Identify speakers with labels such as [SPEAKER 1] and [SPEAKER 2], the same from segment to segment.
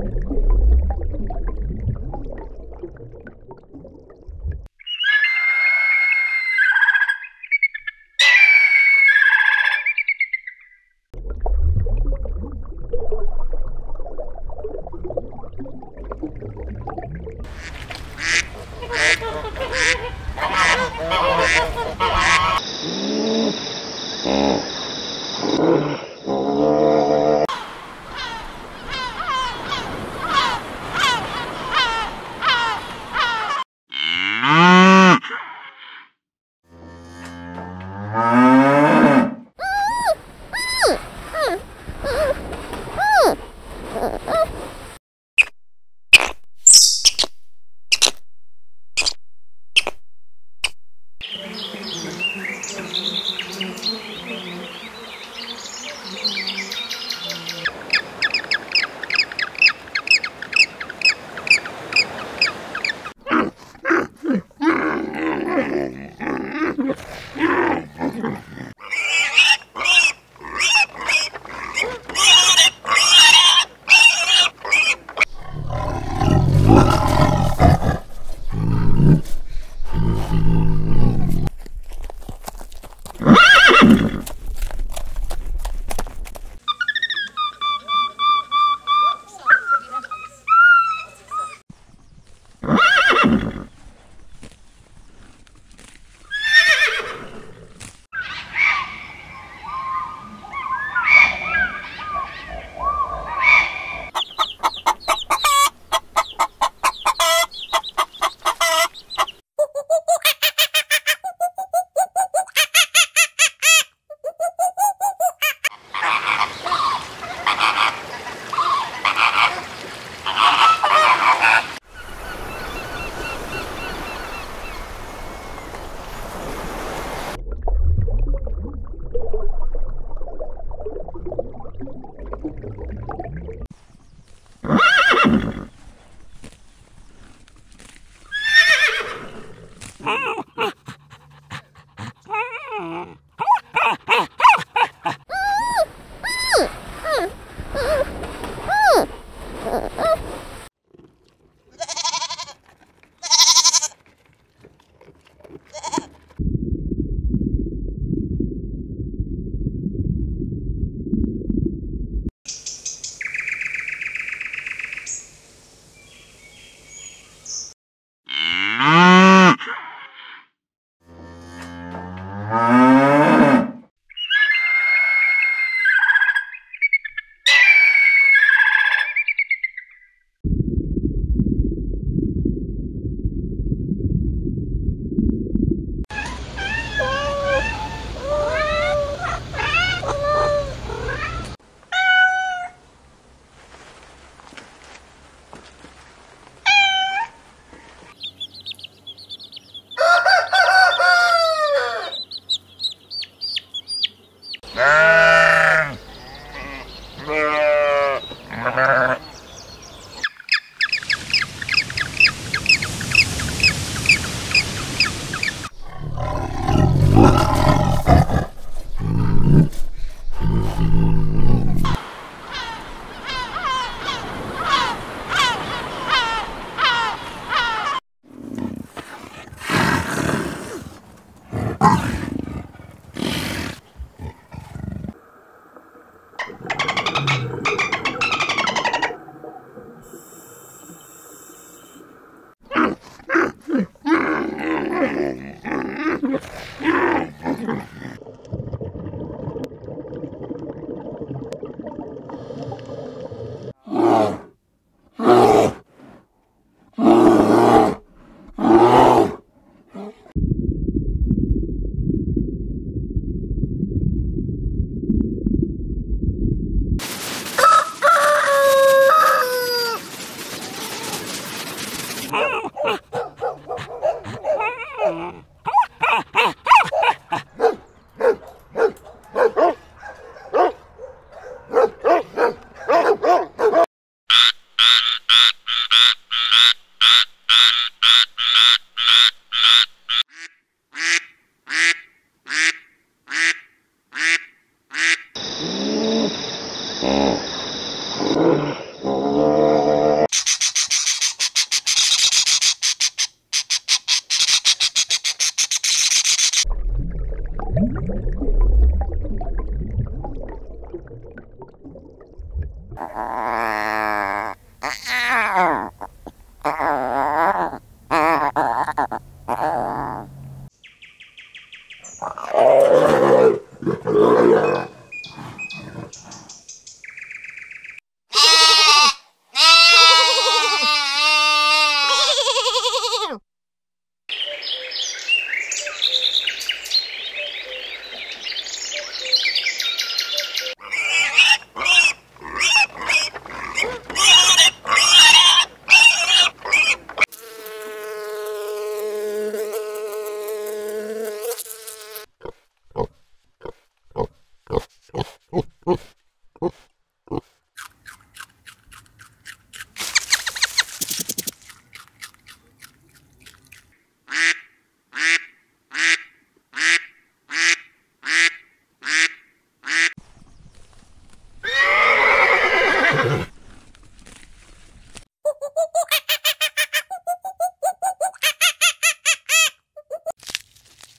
[SPEAKER 1] Oh,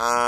[SPEAKER 1] Uh,